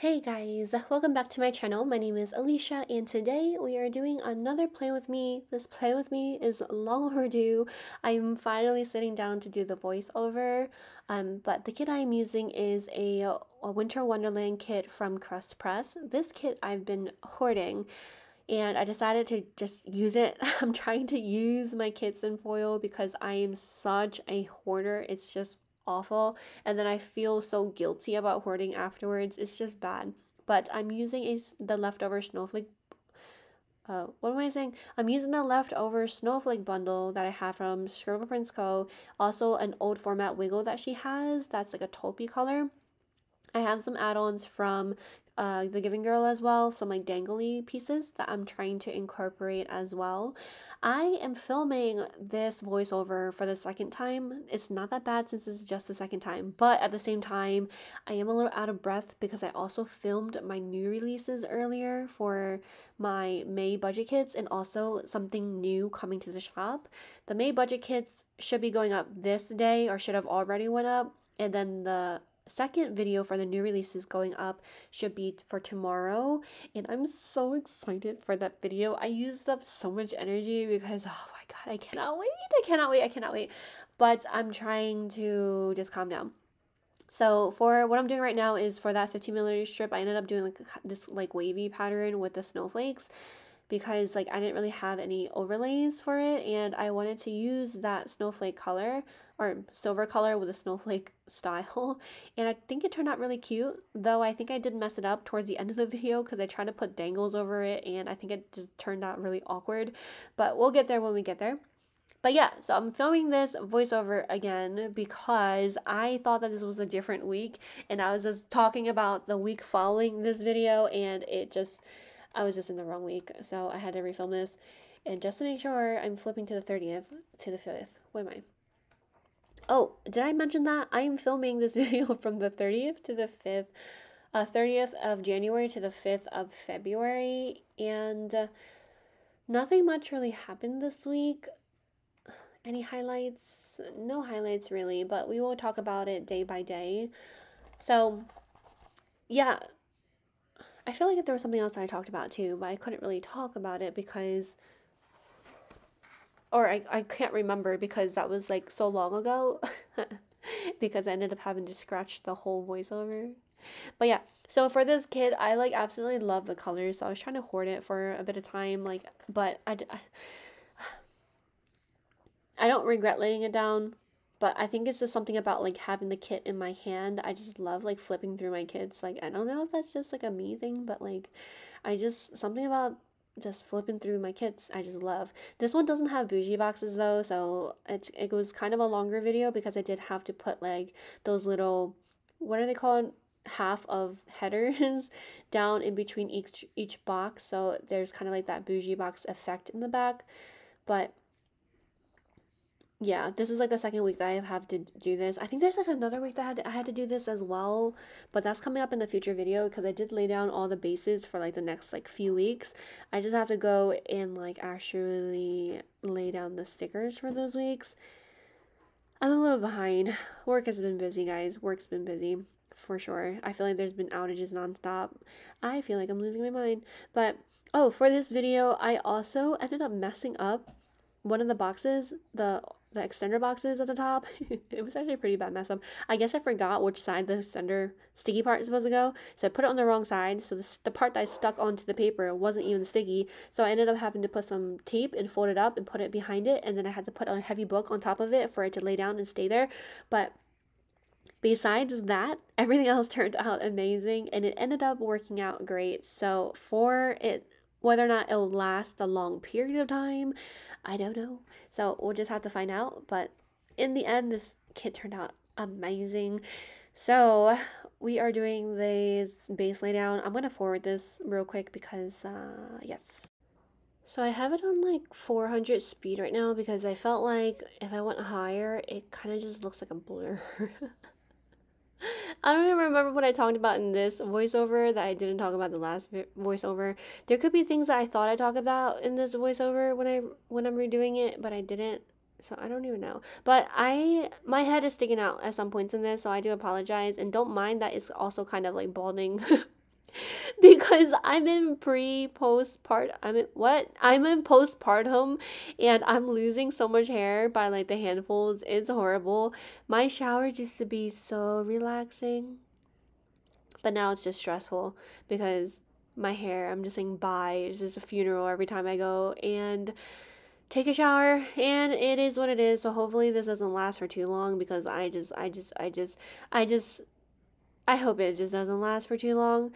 Hey guys, welcome back to my channel. My name is Alicia and today we are doing another plan with me. This plan with me is long overdue. I'm finally sitting down to do the voiceover, um, but the kit I'm using is a, a Winter Wonderland kit from Caress Press. This kit I've been hoarding and I decided to just use it. I'm trying to use my kits in foil because I am such a hoarder. It's just awful and then I feel so guilty about hoarding afterwards. It's just bad. But I'm using a, the leftover snowflake uh, what am I saying? I'm using the leftover snowflake bundle that I have from Scribble Prints Co. Also, an old format wiggle that she has that's like a taupey color. I have some add-ons from uh, the Giving Girl as well, some like dangly pieces that I'm trying to incorporate as well. I am filming this voiceover for the second time. It's not that bad since it's just the second time, but at the same time, I am a little out of breath because I also filmed my new releases earlier for my May budget kits and also something new coming to the shop. The May budget kits should be going up this day or should have already went up and then the second video for the new releases going up should be for tomorrow and i'm so excited for that video. I used up so much energy because oh my god i cannot wait i cannot wait i cannot wait. But i'm trying to just calm down. So for what I'm doing right now is for that 15 milliliter strip, I ended up doing like this like wavy pattern with the snowflakes because like I didn't really have any overlays for it and I wanted to use that snowflake color or silver color with a snowflake style and I think it turned out really cute though I think I did mess it up towards the end of the video because I tried to put dangles over it and I think it just turned out really awkward but we'll get there when we get there. But yeah, so I'm filming this voiceover again because I thought that this was a different week and I was just talking about the week following this video and it just I was just in the wrong week, so I had to refilm this. And just to make sure, I'm flipping to the 30th, to the 5th. Where am I? Oh, did I mention that? I am filming this video from the 30th to the 5th, uh, 30th of January to the 5th of February, and uh, nothing much really happened this week. Any highlights? No highlights really, but we will talk about it day by day. So, yeah, I feel like there was something else that I talked about too, but I couldn't really talk about it because or I, I can't remember because that was like so long ago because I ended up having to scratch the whole voiceover. But yeah, so for this kid, I like absolutely love the colors, so I was trying to hoard it for a bit of time, like, but I, I, I don't regret laying it down but I think it's just something about like having the kit in my hand. I just love like flipping through my kits. Like I don't know if that's just like a me thing, but like I just something about just flipping through my kits I just love. This one doesn't have bougie boxes though, so it it was kind of a longer video because I did have to put like those little what are they called? half of headers down in between each each box so there's kind of like that bougie box effect in the back but yeah, this is like the second week that I have to do this. I think there's like another week that I had to, I had to do this as well, but that's coming up in the future video because I did lay down all the bases for like the next like few weeks. I just have to go and like actually lay down the stickers for those weeks. I'm a little behind. Work has been busy, guys. Work's been busy for sure. I feel like there's been outages nonstop. I feel like I'm losing my mind. But oh, for this video, I also ended up messing up one of the boxes, the the extender boxes at the top. it was actually a pretty bad mess up. I guess I forgot which side the extender sticky part is supposed to go. So I put it on the wrong side. So the, the part that I stuck onto the paper wasn't even sticky. So I ended up having to put some tape and fold it up and put it behind it. And then I had to put a heavy book on top of it for it to lay down and stay there. But besides that, everything else turned out amazing and it ended up working out great. So for it whether or not it'll last a long period of time, I don't know. So we'll just have to find out. But in the end, this kit turned out amazing. So we are doing this base laydown. I'm going to forward this real quick because, uh, yes. So I have it on like 400 speed right now because I felt like if I went higher, it kind of just looks like a blur. I don't even remember what I talked about in this voiceover that I didn't talk about the last voiceover. There could be things that I thought I talked about in this voiceover when I when I'm redoing it, but I didn't. So I don't even know. But I my head is sticking out at some points in this, so I do apologize and don't mind that it's also kind of like balding. because I'm in pre postpart I'm in what? I'm in postpartum and I'm losing so much hair by like the handfuls. It's horrible. My showers used to be so relaxing. But now it's just stressful because my hair, I'm just saying bye. It's just a funeral every time I go and take a shower and it is what it is. So hopefully this doesn't last for too long because I just I just I just I just I hope it just doesn't last for too long.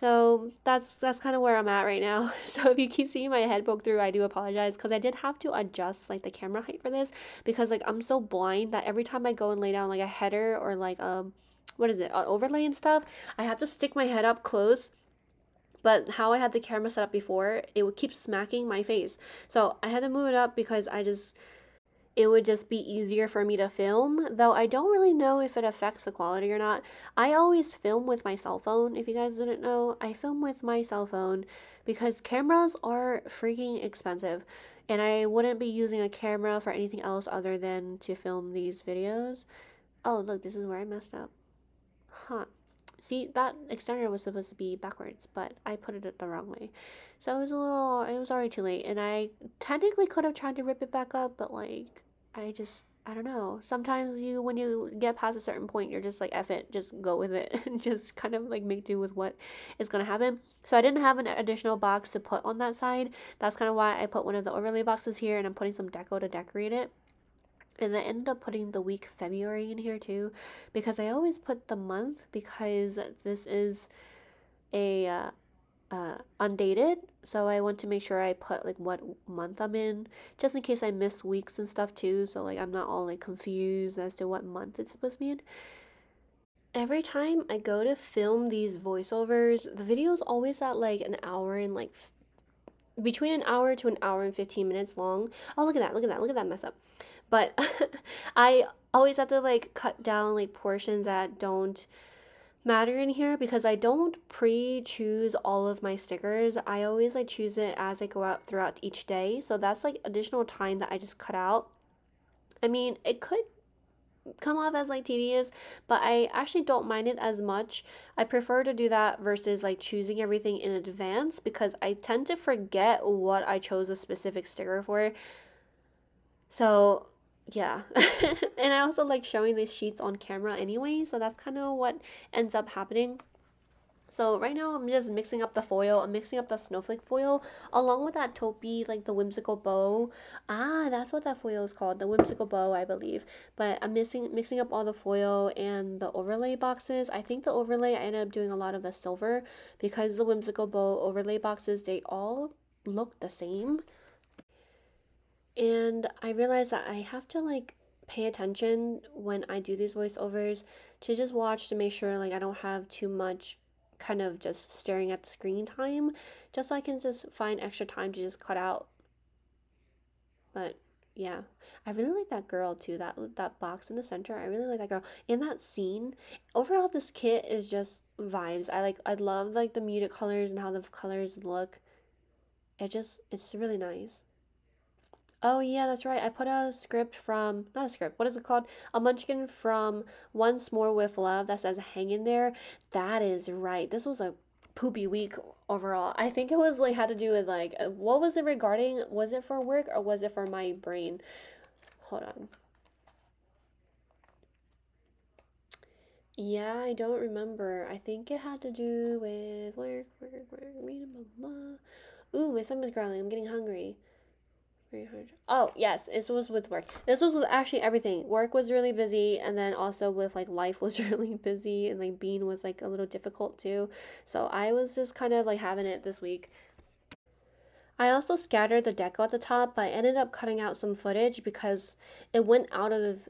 So that's that's kind of where I'm at right now. So if you keep seeing my head poke through, I do apologize because I did have to adjust like the camera height for this because like I'm so blind that every time I go and lay down like a header or like um what is it, an overlay and stuff, I have to stick my head up close but how I had the camera set up before, it would keep smacking my face. So I had to move it up because I just it would just be easier for me to film, though I don't really know if it affects the quality or not. I always film with my cell phone, if you guys didn't know. I film with my cell phone because cameras are freaking expensive, and I wouldn't be using a camera for anything else other than to film these videos. Oh, look, this is where I messed up. Huh. See, that extender was supposed to be backwards, but I put it the wrong way. So it was a little, it was already too late, and I technically could have tried to rip it back up, but like, I just I don't know. Sometimes you when you get past a certain point, you're just like F it, just go with it and just kind of like make do with what is gonna happen. So I didn't have an additional box to put on that side. That's kind of why I put one of the overlay boxes here and I'm putting some deco to decorate it. And I ended up putting the week February in here too because I always put the month because this is a uh, uh, undated so i want to make sure i put like what month i'm in just in case i miss weeks and stuff too so like i'm not all like confused as to what month it's supposed to be in. Every time i go to film these voiceovers the video is always at like an hour and like between an hour to an hour and 15 minutes long. Oh look at that look at that look at that mess up. But i always have to like cut down like portions that don't matter in here because I don't pre-choose all of my stickers. I always like choose it as I go out throughout each day. So that's like additional time that I just cut out. I mean, it could come off as like tedious, but I actually don't mind it as much. I prefer to do that versus like choosing everything in advance because I tend to forget what I chose a specific sticker for. So yeah. And i also like showing these sheets on camera anyway so that's kind of what ends up happening. So right now i'm just mixing up the foil i'm mixing up the snowflake foil along with that taupey like the whimsical bow. Ah that's what that foil is called the whimsical bow i believe. But i'm mixing mixing up all the foil and the overlay boxes. I think the overlay i ended up doing a lot of the silver because the whimsical bow overlay boxes they all look the same and I realized that I have to like pay attention when I do these voiceovers to just watch to make sure like I don't have too much kind of just staring at the screen time just so I can just find extra time to just cut out. But yeah, I really like that girl too. That that box in the center. I really like that girl. In that scene, overall this kit is just vibes. I like I love like the muted colors and how the colors look. It just it's really nice. Oh yeah, that's right. I put a script from not a script. What is it called? A munchkin from Once More with Love that says "Hang in there." That is right. This was a poopy week overall. I think it was like had to do with like uh, what was it regarding? Was it for work or was it for my brain? Hold on. Yeah, I don't remember. I think it had to do with work, work, work. Ooh, my stomach's growling. I'm getting hungry. 300. Oh, yes, this was with work. This was with actually everything. Work was really busy, and then also with like life was really busy, and like being was like a little difficult too. So I was just kind of like having it this week. I also scattered the deco at the top, but I ended up cutting out some footage because it went out of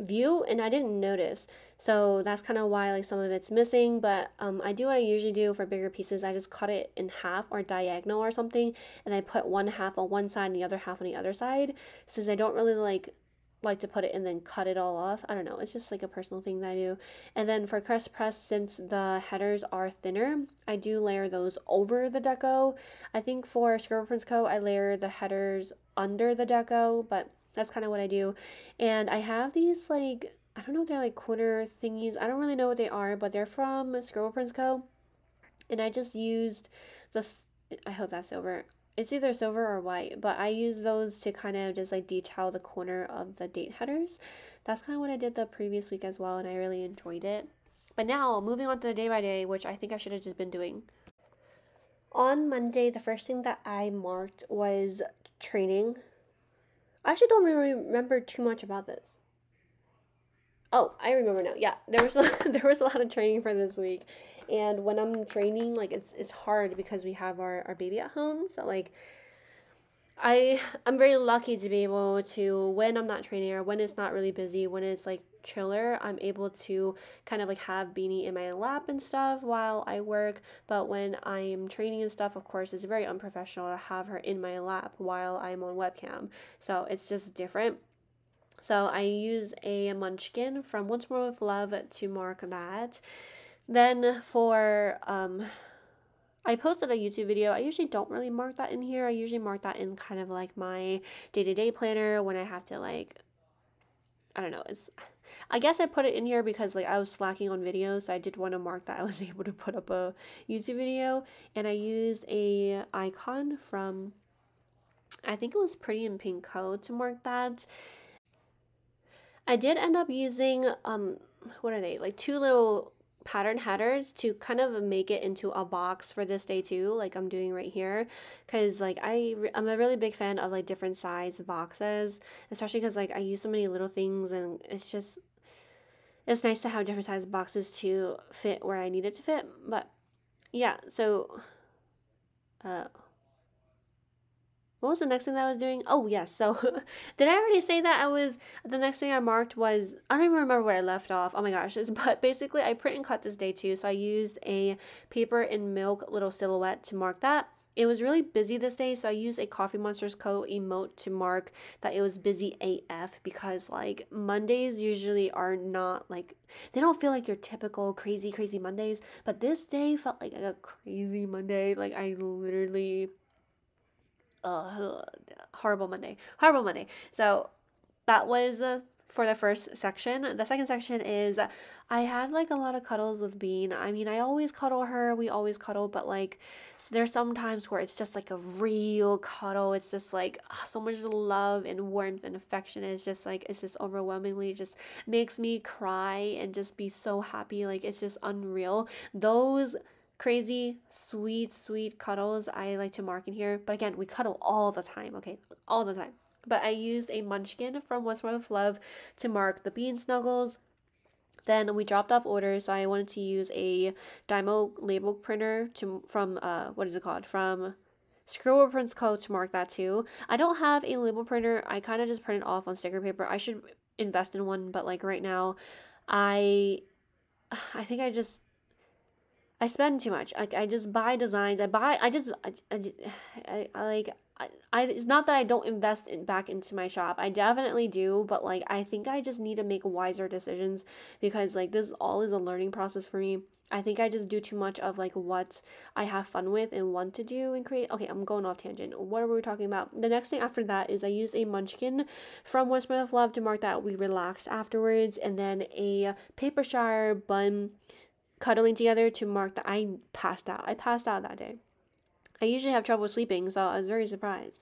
view and I didn't notice. So that's kind of why like some of it's missing, but um, I do what I usually do for bigger pieces. I just cut it in half or diagonal or something and I put one half on one side and the other half on the other side since I don't really like like to put it and then cut it all off. I don't know. It's just like a personal thing that I do. And then for Caress Press, since the headers are thinner, I do layer those over the deco. I think for Scribble Prints Co, I layer the headers under the deco, but that's kind of what I do. And I have these like, I don't know if they're like corner thingies. I don't really know what they are, but they're from Scribble Prints Co. and I just used this. I hope that's silver. It's either silver or white, but I use those to kind of just like detail the corner of the date headers. That's kind of what I did the previous week as well, and I really enjoyed it. But now, moving on to the day by day, which I think I should have just been doing. On Monday, the first thing that I marked was training. I actually don't really remember too much about this. Oh, I remember now. Yeah, there was a, there was a lot of training for this week, and when I'm training, like it's it's hard because we have our our baby at home. So like, I I'm very lucky to be able to when I'm not training or when it's not really busy, when it's like chiller, I'm able to kind of like have Beanie in my lap and stuff while I work. But when I'm training and stuff, of course, it's very unprofessional to have her in my lap while I'm on webcam. So it's just different. So I use a munchkin from Once More with Love to mark that. Then for um I posted a YouTube video. I usually don't really mark that in here. I usually mark that in kind of like my day-to-day planner when I have to like I don't know. It's I guess I put it in here because like I was slacking on videos, so I did want to mark that I was able to put up a YouTube video and I used a icon from I think it was Pretty in Pink Co to mark that. I did end up using um what are they? Like two little pattern headers to kind of make it into a box for this day too like i'm doing right here because like i i'm a really big fan of like different size boxes especially because like i use so many little things and it's just it's nice to have different size boxes to fit where i need it to fit but yeah so uh what was the next thing that I was doing? Oh, yes. So, did I already say that I was the next thing I marked was I don't even remember where I left off. Oh my gosh. But basically, I print and cut this day too. So, I used a paper and milk little silhouette to mark that. It was really busy this day, so I used a Coffee Monsters Co. emote to mark that it was busy AF because, like, Mondays usually are not like, they don't feel like your typical crazy, crazy Mondays, but this day felt like a crazy Monday. Like, I literally uh, horrible Monday. Horrible Monday. So that was uh, for the first section. The second section is I had like a lot of cuddles with Bean. I mean, I always cuddle her. We always cuddle, but like there's some times where it's just like a real cuddle. It's just like uh, so much love and warmth and affection. It's just like it's just overwhelmingly just makes me cry and just be so happy. Like it's just unreal. Those crazy, sweet, sweet cuddles I like to mark in here. But again, we cuddle all the time, okay? All the time. But I used a munchkin from Once More with Love to mark the bean snuggles. Then we dropped off orders, so I wanted to use a Dymo label printer to from uh what is it called? From Scribble Prints Co. to mark that too. I don't have a label printer. I kind of just print it off on sticker paper. I should invest in one, but like right now, I I think I just I spend too much. Like I just buy designs. I buy. I just. I, I, I, I like. I, I, it's not that I don't invest in, back into my shop. I definitely do, but like I think I just need to make wiser decisions because like this all is a learning process for me. I think I just do too much of like what I have fun with and want to do and create. Okay, I'm going off tangent. What are we talking about? The next thing after that is I use a munchkin from What's of Love to mark that we relaxed afterwards, and then a Papershire bun cuddling together to mark that I passed out. I passed out that day. I usually have trouble sleeping, so I was very surprised.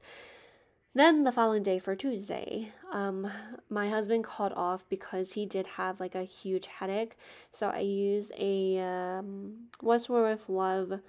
Then the following day for Tuesday, um, my husband called off because he did have like a huge headache. So I used a um, Once More with Love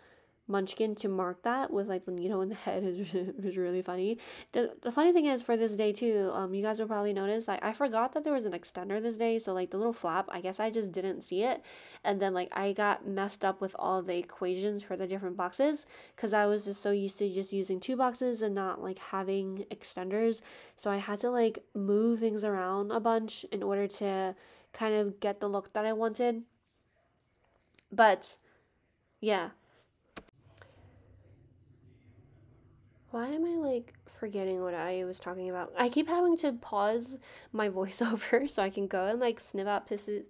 munchkin to mark that with like the needle in the head is, is really funny. The, the funny thing is for this day too, um, you guys will probably notice like I forgot that there was an extender this day, so like the little flap, I guess I just didn't see it, and then like I got messed up with all the equations for the different boxes because I was just so used to just using two boxes and not like having extenders, so I had to like move things around a bunch in order to kind of get the look that I wanted. But yeah, Why am I like forgetting what I was talking about? I keep having to pause my voiceover so I can go and like snip out pieces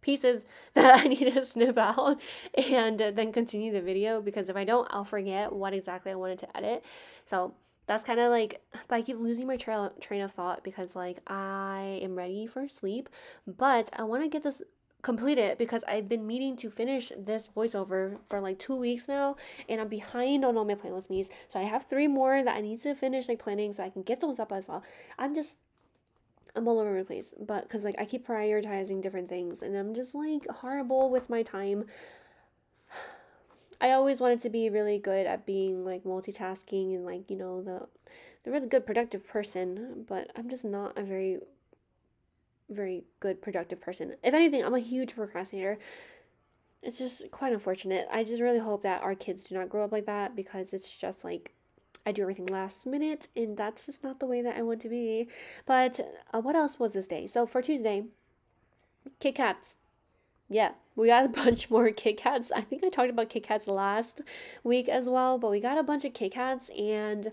pieces that I need to snip out and then continue the video because if I don't, I'll forget what exactly I wanted to edit. So that's kind of like, but I keep losing my trail train of thought because like I am ready for sleep, but I want to get this complete it because I've been meaning to finish this voiceover for like two weeks now and I'm behind on all my playlist me's. So I have three more that I need to finish like planning so I can get those up as well. I'm just I'm all over the place, but because like I keep prioritizing different things and I'm just like horrible with my time. I always wanted to be really good at being like multitasking and like you know the the really good productive person, but I'm just not a very very good productive person. If anything, I'm a huge procrastinator. It's just quite unfortunate. I just really hope that our kids do not grow up like that because it's just like I do everything last minute and that's just not the way that I want to be. But uh, what else was this day? So for Tuesday, Kit Kats. Yeah, we got a bunch more Kit Kats. I think I talked about Kit Kats last week as well, but we got a bunch of Kit Kats and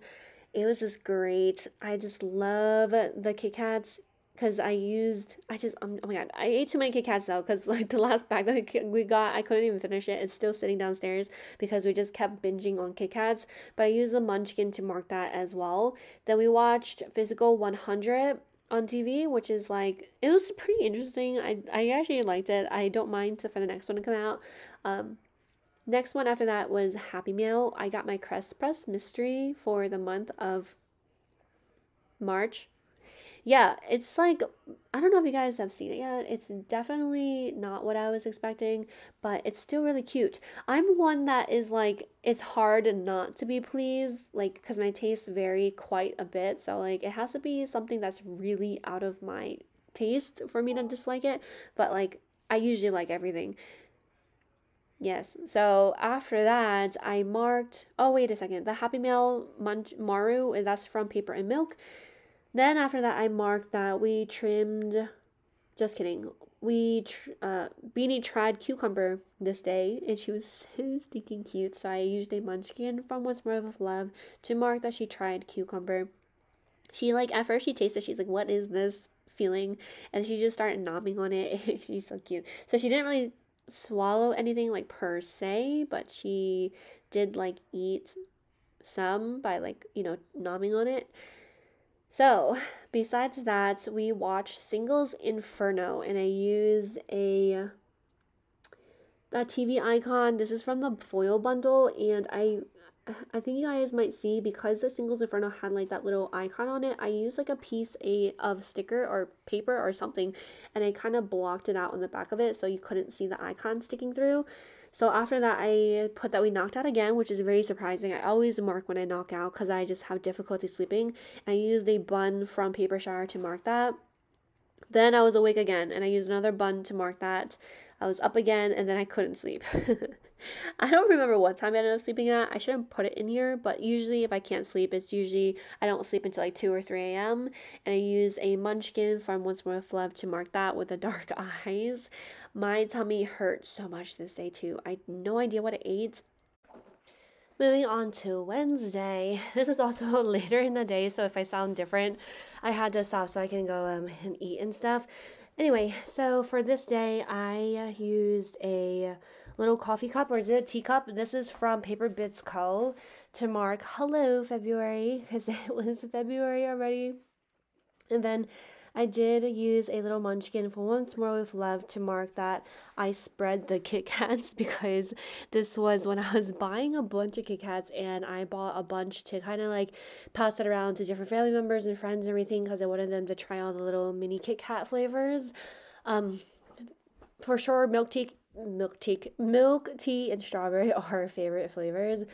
it was just great. I just love the Kit Kats because I used I just um, oh my god I ate too many Kit Kats though because like the last bag that we got I couldn't even finish it. It's still sitting downstairs because we just kept binging on Kit Kats but I used the Munchkin to mark that as well. Then we watched Physical 100 on TV which is like it was pretty interesting. I I actually liked it. I don't mind for the next one to come out. Um next one after that was Happy Meal. I got my Caress Press mystery for the month of March yeah, it's like I don't know if you guys have seen it yet. It's definitely not what I was expecting, but it's still really cute. I'm one that is like it's hard not to be pleased, like cuz my tastes vary quite a bit. So like it has to be something that's really out of my taste for me to dislike it, but like I usually like everything. Yes. So after that, I marked. Oh wait a second. The Happy Meal Munch Maru. That's from Paper and Milk. Then after that, I marked that we trimmed. Just kidding. We tr- uh, Beanie tried cucumber this day, and she was so stinking cute. So I used a munchkin from Once More of Love to mark that she tried cucumber. She like at first she tasted. She's like, "What is this feeling?" And she just started nomming on it. she's so cute. So she didn't really swallow anything like per se, but she did like eat some by like you know nomming on it so, besides that, we watched Singles Inferno and I used a that TV icon. This is from the foil bundle and I I think you guys might see because the Singles Inferno had like that little icon on it. I used like a piece a of sticker or paper or something and I kind of blocked it out on the back of it so you couldn't see the icon sticking through. So after that, I put that we knocked out again, which is very surprising. I always mark when I knock out because I just have difficulty sleeping. I used a bun from Papershire to mark that. Then I was awake again, and I used another bun to mark that. I was up again, and then I couldn't sleep. I don't remember what time I ended up sleeping at. I shouldn't put it in here, but usually if I can't sleep, it's usually I don't sleep until like 2 or 3 a.m. And I use a munchkin from Once More with Love to mark that with the dark eyes. My tummy hurt so much this day too. I had no idea what I ate. Moving on to Wednesday. This is also later in the day, so if I sound different, I had to stop so I can go um, and eat and stuff. Anyway, so for this day, I used a little coffee cup, or is it a teacup? This is from Paper Bits Co. to mark hello February, because it was February already. And then I did use a little munchkin for once more with love to mark that I spread the Kit Kats because this was when I was buying a bunch of Kit Kats and I bought a bunch to kind of like pass it around to different family members and friends and everything because I wanted them to try all the little mini Kit Kat flavors. Um, for sure, milk tea, milk tea, milk tea and strawberry are our favorite flavors.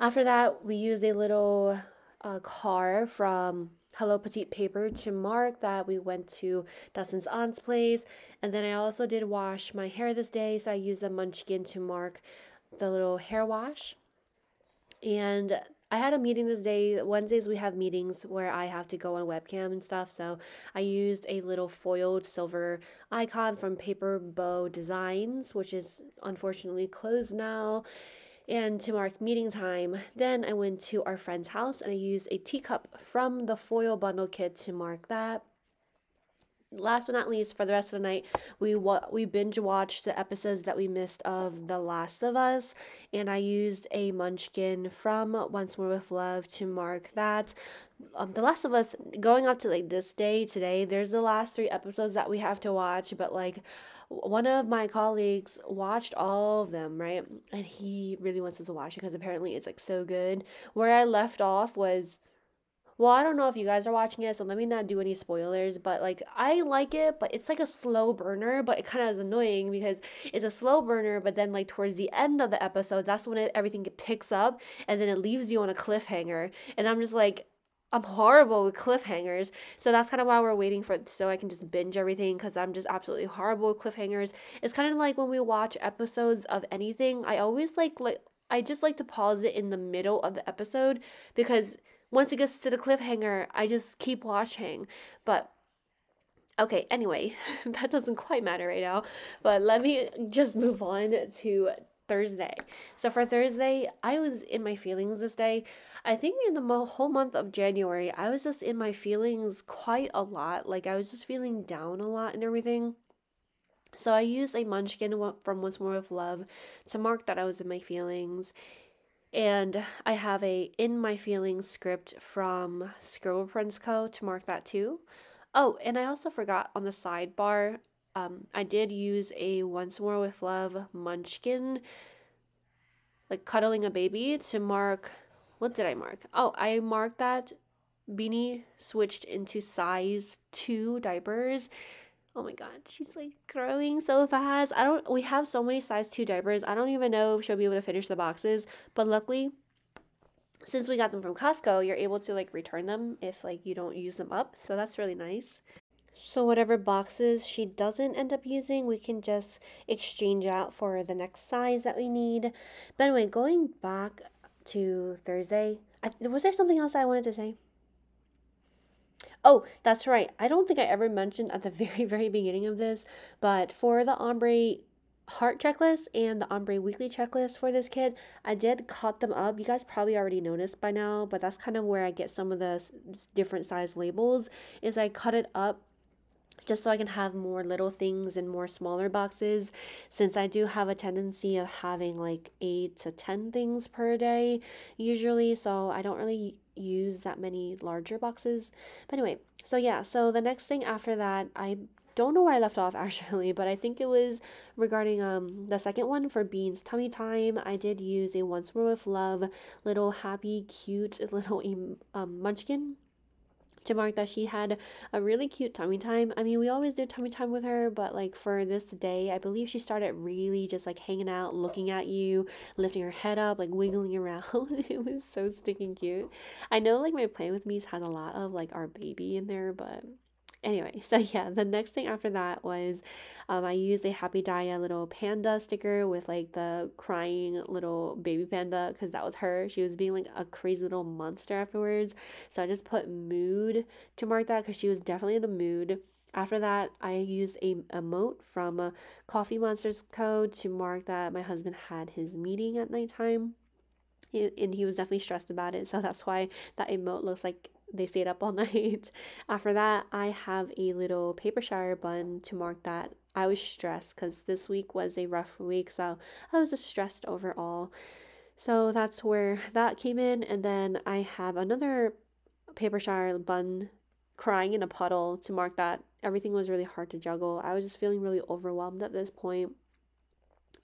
After that, we used a little uh, car from Hello Petite Paper to mark that we went to Dustin's aunt's place. And then I also did wash my hair this day, so I used a Munchkin to mark the little hair wash. And I had a meeting this day. Wednesdays we have meetings where I have to go on webcam and stuff. So I used a little foiled silver icon from Paper Bow Designs, which is unfortunately closed now and to mark meeting time. Then I went to our friend's house and I used a teacup from the foil bundle kit to mark that. Last but not least, for the rest of the night, we wa- we binge watched the episodes that we missed of The Last of Us, and I used a Munchkin from Once More with Love to mark that. Um, the Last of Us going up to like this day today. There's the last three episodes that we have to watch, but like one of my colleagues watched all of them, right? And he really wants us to watch it because apparently it's like so good. Where I left off was well, I don't know if you guys are watching it, so let me not do any spoilers, but like I like it, but it's like a slow burner, but it kind of is annoying because it's a slow burner, but then like towards the end of the episodes, that's when it, everything picks up and then it leaves you on a cliffhanger. And I'm just like, I'm horrible with cliffhangers. So that's kind of why we're waiting for so I can just binge everything because I'm just absolutely horrible with cliffhangers. It's kind of like when we watch episodes of anything, I always like like I just like to pause it in the middle of the episode because once it gets to the cliffhanger, I just keep watching. But okay, anyway, that doesn't quite matter right now. But let me just move on to Thursday. So for Thursday, I was in my feelings this day. I think in the mo- whole month of January, I was just in my feelings quite a lot. Like I was just feeling down a lot and everything. So I used a munchkin from Once More of Love to mark that I was in my feelings. And I have a In My Feelings script from Scribble Prints Co. to mark that too. Oh, and I also forgot on the sidebar, um, I did use a Once More with Love munchkin, like cuddling a baby, to mark. What did I mark? Oh, I marked that Beanie switched into size 2 diapers Oh my god, she's like growing so fast. I don't we have so many size 2 diapers. I don't even know if she'll be able to finish the boxes, but luckily since we got them from Costco, you're able to like return them if like you don't use them up. So that's really nice. So whatever boxes she doesn't end up using, we can just exchange out for the next size that we need. But anyway, going back to Thursday, I, was there something else I wanted to say? Oh, that's right. I don't think I ever mentioned at the very, very beginning of this, but for the ombre heart checklist and the ombre weekly checklist for this kid, I did cut them up. You guys probably already noticed by now, but that's kind of where I get some of the different size labels is I cut it up just so I can have more little things in more smaller boxes since I do have a tendency of having like 8 to 10 things per day usually so I don't really use that many larger boxes. But anyway, so yeah, so the next thing after that, I don't know where I left off actually, but I think it was regarding um the second one for Beans Tummy Time. I did use a Once More with Love little happy cute little um, munchkin to mark that she had a really cute tummy time. I mean, we always do tummy time with her, but like for this day, I believe she started really just like hanging out, looking at you, lifting her head up, like wiggling around. it was so stinking cute. I know like my Plan With Me's has a lot of like our baby in there, but anyway, so yeah, the next thing after that was um, I used a Happy Daya little panda sticker with like the crying little baby panda because that was her. She was being like a crazy little monster afterwards. So I just put mood to mark that because she was definitely in a mood. After that, I used a emote from a Coffee Monsters Co to mark that my husband had his meeting at nighttime. and he was definitely stressed about it, so that's why that emote looks like they stayed up all night. After that, I have a little Papershire bun to mark that I was stressed because this week was a rough week, so I was just stressed overall. So that's where that came in, and then I have another Papershire bun crying in a puddle to mark that everything was really hard to juggle. I was just feeling really overwhelmed at this point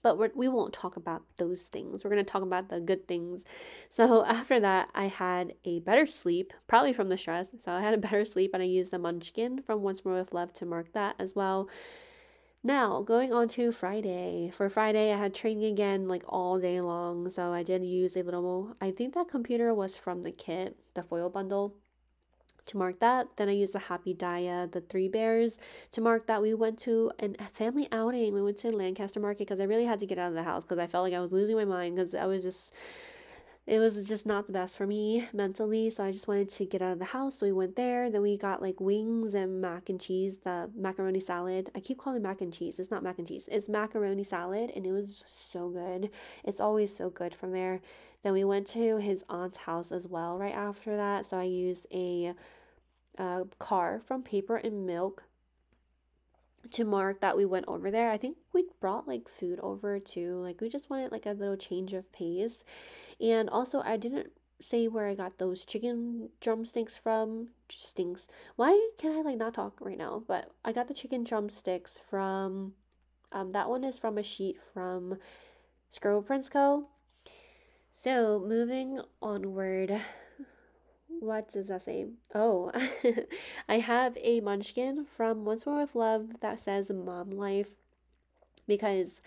but we're, we won't talk about those things. We're going to talk about the good things. So after that, I had a better sleep, probably from the stress. So I had a better sleep and I used the munchkin from Once More with Love to mark that as well. Now, going on to Friday. For Friday, I had training again like all day long. So I did use a little, I think that computer was from the kit, the foil bundle to mark that. Then I used the Happy Daya, the Three Bears, to mark that we went to a family outing. We went to Lancaster Market because I really had to get out of the house because I felt like I was losing my mind because I was just it was just not the best for me mentally so i just wanted to get out of the house so we went there then we got like wings and mac and cheese the macaroni salad i keep calling mac and cheese it's not mac and cheese it's macaroni salad and it was so good it's always so good from there then we went to his aunt's house as well right after that so i used a uh, car from paper and milk to mark that we went over there. I think we brought like food over too. Like we just wanted like a little change of pace. And also I didn't say where I got those chicken drumsticks from. Stinks. Why can I like not talk right now? But I got the chicken drumsticks from um that one is from a sheet from Scribble Prints Co. So moving onward what does that say? Oh, I have a munchkin from Once More with Love that says Mom Life because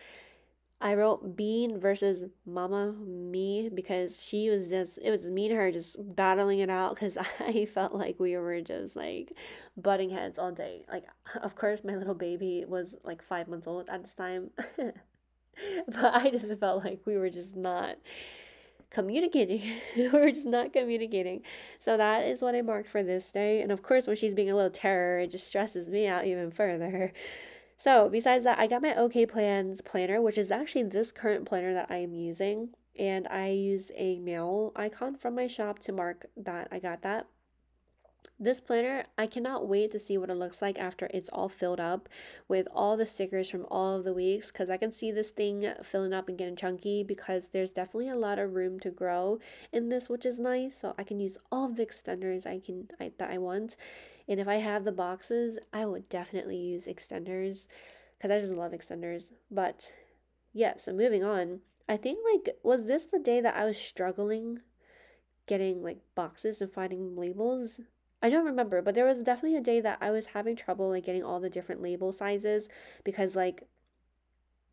I wrote Bean versus Mama Me because she was just, it was me and her just battling it out because I felt like we were just like butting heads all day. Like, of course, my little baby was like five months old at this time, but I just felt like we were just not communicating. We're just not communicating. So that is what I marked for this day. And of course, when she's being a little terror, it just stresses me out even further. So besides that, I got my OK Plans planner, which is actually this current planner that I am using. And I used a mail icon from my shop to mark that I got that. This planner, I cannot wait to see what it looks like after it's all filled up with all the stickers from all of the weeks because I can see this thing filling up and getting chunky because there's definitely a lot of room to grow in this, which is nice. So I can use all of the extenders I can I, that I want. And if I have the boxes, I would definitely use extenders because I just love extenders. But yeah, so moving on. I think like was this the day that I was struggling getting like boxes and finding labels? I don't remember, but there was definitely a day that I was having trouble like getting all the different label sizes because like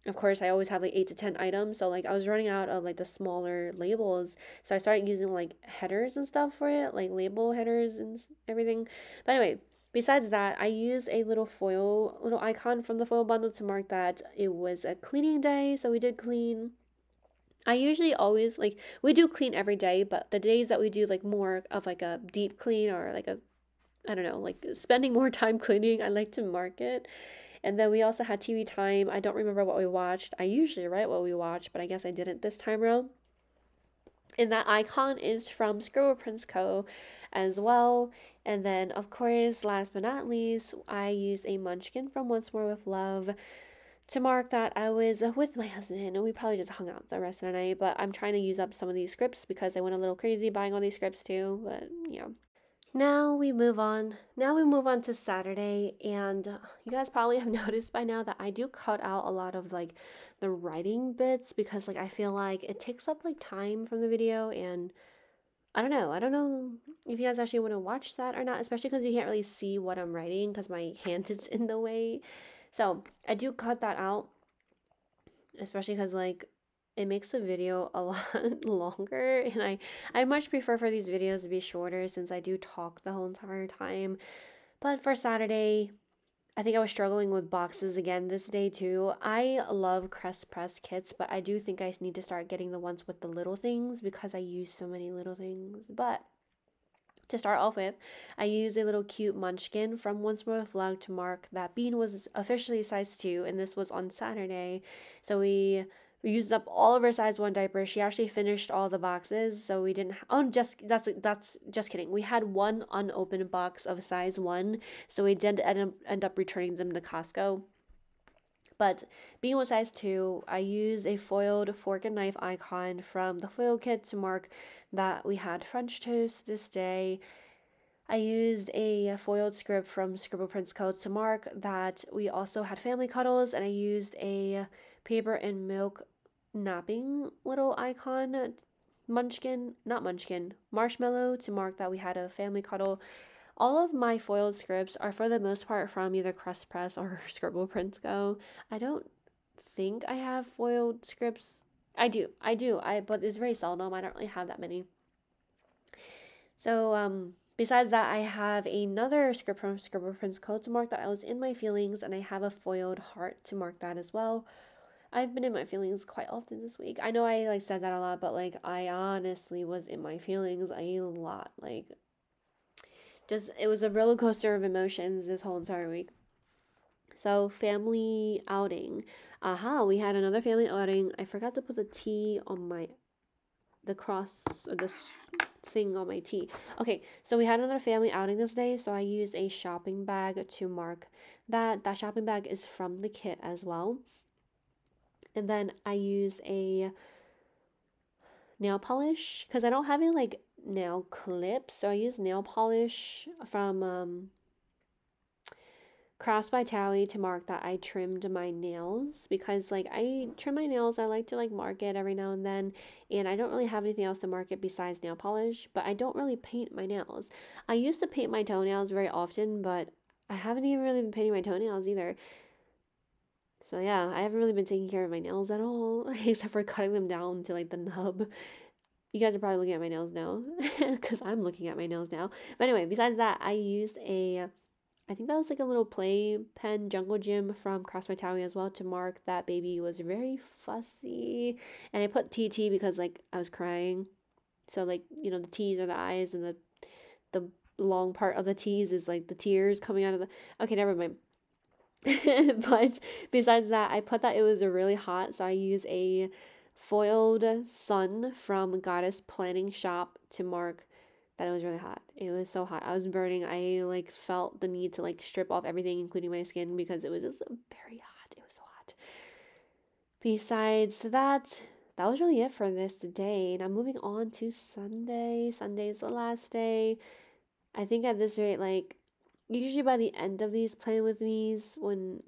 of course I always have like 8 to 10 items, so like I was running out of like the smaller labels. So I started using like headers and stuff for it, like label headers and everything. But anyway, besides that, I used a little foil little icon from the foil bundle to mark that it was a cleaning day, so we did clean I usually always like we do clean every day, but the days that we do like more of like a deep clean or like a I don't know, like spending more time cleaning, I like to mark it. And then we also had TV time. I don't remember what we watched. I usually write what we watch, but I guess I didn't this time around. And that icon is from Scribble Prints Co. as well. And then, of course, last but not least, I used a munchkin from Once More with Love to mark that I was with my husband and we probably just hung out the rest of the night. But I'm trying to use up some of these scripts because I went a little crazy buying all these scripts too. But yeah. Now we move on. Now we move on to Saturday, and uh, you guys probably have noticed by now that I do cut out a lot of like the writing bits because like I feel like it takes up like time from the video, and I don't know. I don't know if you guys actually want to watch that or not, especially because you can't really see what I'm writing because my hand is in the way. So I do cut that out, especially because like it makes the video a lot longer and I I much prefer for these videos to be shorter since I do talk the whole entire time. But for Saturday, I think I was struggling with boxes again this day too. I love Caress Press kits, but I do think I need to start getting the ones with the little things because I use so many little things. But to start off with, I used a little cute munchkin from Once More Vlog to mark that Bean was officially size 2 and this was on Saturday. So we we used up all of her size 1 diapers. She actually finished all the boxes, so we didn't Oh, just that's that's just kidding. We had one unopened box of size 1, so we did end up, end up returning them to Costco. But being with size 2, I used a foiled fork and knife icon from the foil kit to mark that we had French toast this day. I used a foiled script from Scribble Prints Co. to mark that we also had family cuddles, and I used a paper and milk napping little icon, munchkin, not munchkin, marshmallow to mark that we had a family cuddle. All of my foiled scripts are for the most part from either Caress Press or Scribble Prints Co. I don't think I have foiled scripts I do, I do. I but it's very seldom. I don't really have that many. So um, besides that, I have another script from Scribble Prints Co. to mark that I was in my feelings, and I have a foiled heart to mark that as well. I've been in my feelings quite often this week. I know I like said that a lot, but like I honestly was in my feelings a lot. Like just it was a roller coaster of emotions this whole entire week. So, family outing. Aha, we had another family outing. I forgot to put the T on my the cross or the thing on my tea. Okay, so we had another family outing this day, so I used a shopping bag to mark that. That shopping bag is from the kit as well. And then I use a nail polish because I don't have any like nail clips, so I use nail polish from um, Crafts by Towie to mark that I trimmed my nails because like I trim my nails. I like to like mark it every now and then, and I don't really have anything else to mark it besides nail polish. But I don't really paint my nails. I used to paint my toenails very often, but I haven't even really been painting my toenails either. So yeah, I haven't really been taking care of my nails at all, except for cutting them down to like the nub. You guys are probably looking at my nails now, because I'm looking at my nails now. But anyway, besides that, I used a, I think that was like a little play pen jungle gym from Cross My Towie as well to mark that baby was very fussy. And I put TT because like I was crying. So like, you know, the T's are the eyes and the the long part of the T's is like the tears coming out of the Okay, never mind. but besides that, I put that it was really hot, so I use a foiled sun from Goddess Planning Shop to mark that it was really hot. It was so hot. I was burning. I like felt the need to like strip off everything, including my skin, because it was just very hot. It was so hot. Besides that, that was really it for this day. Now moving on to Sunday. Sunday's the last day. I think at this rate, like usually by the end of these plan with me's when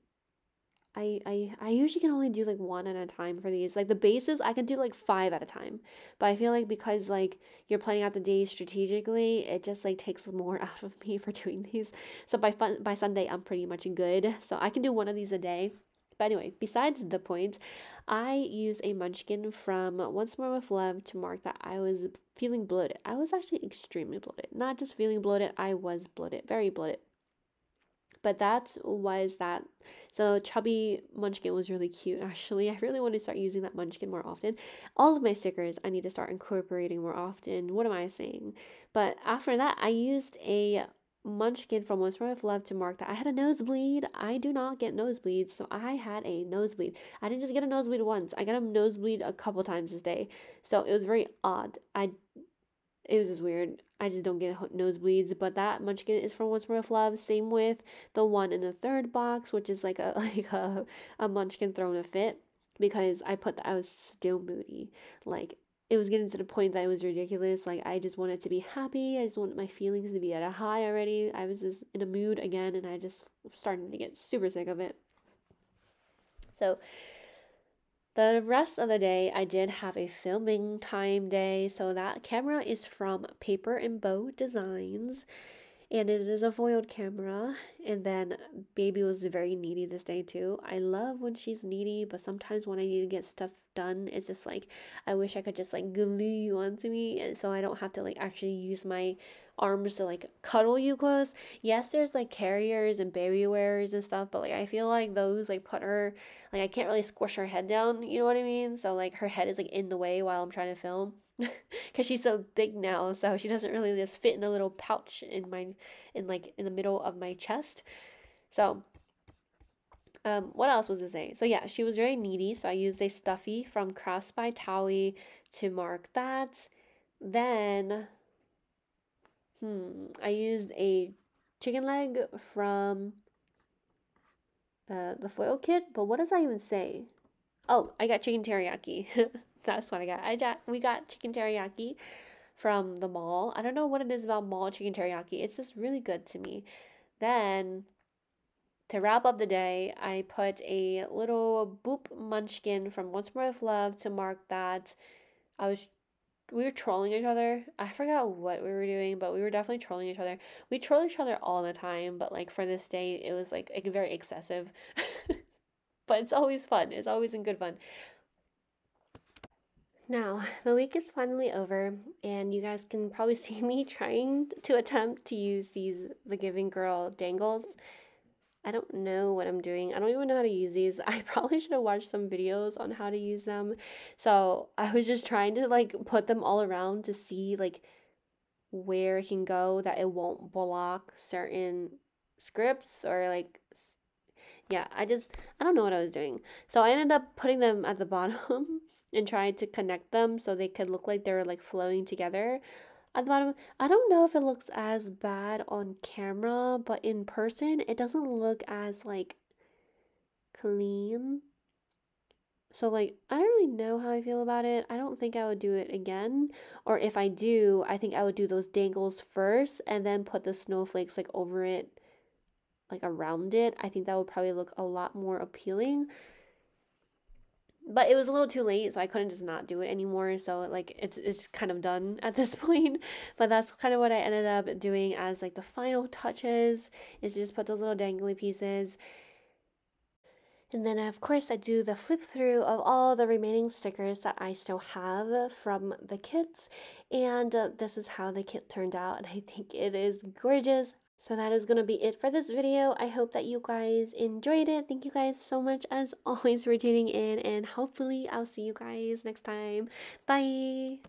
I, I I usually can only do like one at a time for these. Like the bases, I can do like five at a time. But I feel like because like you're planning out the days strategically, it just like takes more out of me for doing these. So by fun by Sunday, I'm pretty much good. So I can do one of these a day. But anyway, besides the points, I used a munchkin from Once More with Love to mark that I was feeling bloated. I was actually extremely bloated. Not just feeling bloated, I was bloated, very bloated but that was that so chubby munchkin was really cute actually i really want to start using that munchkin more often all of my stickers i need to start incorporating more often what am i saying but after that i used a munchkin from Once More with Love to mark that I had a nosebleed. I do not get nosebleeds, so I had a nosebleed. I didn't just get a nosebleed once. I got a nosebleed a couple times this day. So it was very odd. I it was just weird. I just don't get nosebleeds, but that munchkin is from Once More Love. Same with the one in the third box, which is like a like a, a munchkin thrown a fit because I put that I was still moody. Like it was getting to the point that it was ridiculous. Like I just wanted to be happy. I just wanted my feelings to be at a high already. I was just in a mood again, and I just started to get super sick of it. So the rest of the day, I did have a filming time day. So that camera is from Paper and Bow Designs and it is a foiled camera. And then baby was very needy this day too. I love when she's needy, but sometimes when I need to get stuff done, it's just like I wish I could just like glue you onto me and so I don't have to like actually use my arms to like cuddle you close. Yes, there's like carriers and baby wearers and stuff, but like I feel like those like put her like I can't really squish her head down, you know what I mean? So like her head is like in the way while I'm trying to film. Cause she's so big now, so she doesn't really just fit in a little pouch in my in like in the middle of my chest. So um, what else was to say? So yeah, she was very needy, so I used a stuffy from Cross by Towie to mark that. Then Hmm. I used a chicken leg from uh, the foil kit, but what does that even say? Oh, I got chicken teriyaki. That's what I got. I got we got chicken teriyaki from the mall. I don't know what it is about mall chicken teriyaki. It's just really good to me. Then to wrap up the day, I put a little boop munchkin from Once More with Love to mark that I was we were trolling each other. I forgot what we were doing, but we were definitely trolling each other. We troll each other all the time, but like for this day, it was like, very excessive. but it's always fun. It's always in good fun. Now, the week is finally over, and you guys can probably see me trying to attempt to use these The Giving Girl dangles. I don't know what I'm doing. I don't even know how to use these. I probably should have watched some videos on how to use them. So I was just trying to like put them all around to see like where it can go that it won't block certain scripts or like yeah, I just I don't know what I was doing. So I ended up putting them at the bottom and trying to connect them so they could look like they were like flowing together. at the bottom. I don't know if it looks as bad on camera, but in person, it doesn't look as like clean. So, like, I don't really know how I feel about it. I don't think I would do it again. Or if I do, I think I would do those dangles first and then put the snowflakes like over it, like around it. I think that would probably look a lot more appealing but it was a little too late so i couldn't just not do it anymore so like it's it's kind of done at this point but that's kind of what i ended up doing as like the final touches is to just put those little dangly pieces and then of course I do the flip through of all the remaining stickers that I still have from the kits and uh, this is how the kit turned out and I think it is gorgeous. So that is going to be it for this video. I hope that you guys enjoyed it. Thank you guys so much as always for tuning in and hopefully I'll see you guys next time. Bye!